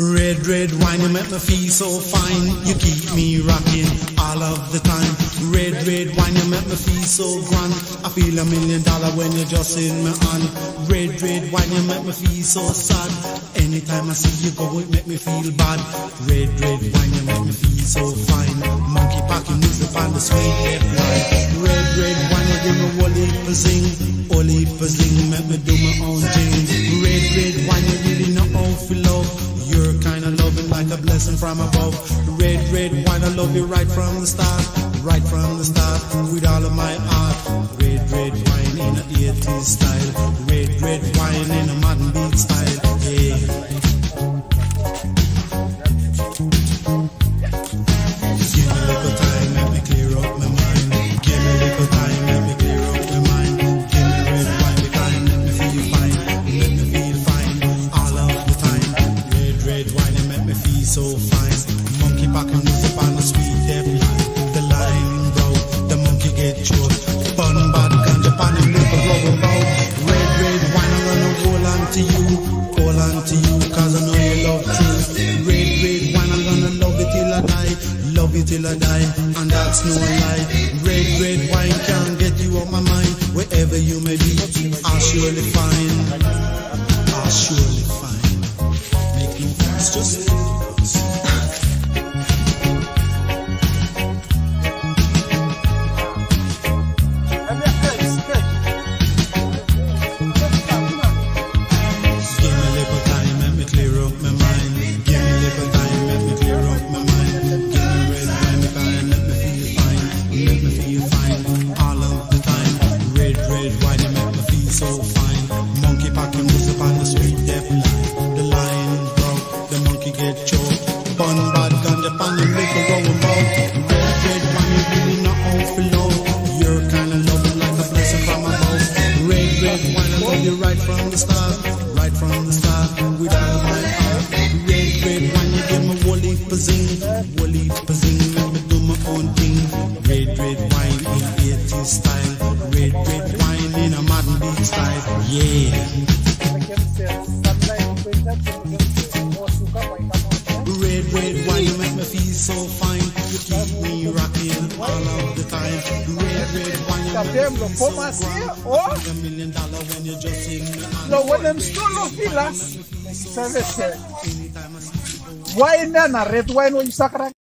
wine, you make me feel so fine. You keep me rocking all of the time. Red, red wine, you make me feel so grand. I feel a million dollar when you're just in my hand. Red, red wine, you make me feel so sad. Anytime I see you go, it make me feel bad. Red, red wine, you make me feel so fine. Monkey packing music on the sweet head line. Red, red wine, you give me whole heap zing. Whole heap zing, make me do my own thing. Red, red wine, you really know how to love. You're kinda loving like a blessing from above. Red, red wine, I love you right from the start. Right from the start, with all of my heart. Red, red wine in a 80s style. Red, red wine in a modern beat style. So fine. Monkey packing music on the sweet deaf line. The line broke, the monkey get choked. Bun bad ganja pan and liquor rubber bout. Red, red wine, I'm gonna hold on to you. Hold on to you, cause I know you love truth. Red, red wine, I'm gonna love it till I die. Love you till I die, and that's no lie. Red, red wine can't get you off my mind. Wherever you may be, I'll surely find. I'll surely find. No fuss, just the start. Right from the start, all of my heart. Red, red wine, you give me whole heap of zing. Whole heap of zing, let me do my own thing. Red, red wine in 80s style. Red, red wine in a modern beat style. Yeah. Red, red wine, you make me feel so fine. Me hand. Lo bueno en solo filas. Sabe se. Anytime I see you go Wine na red wine o isakra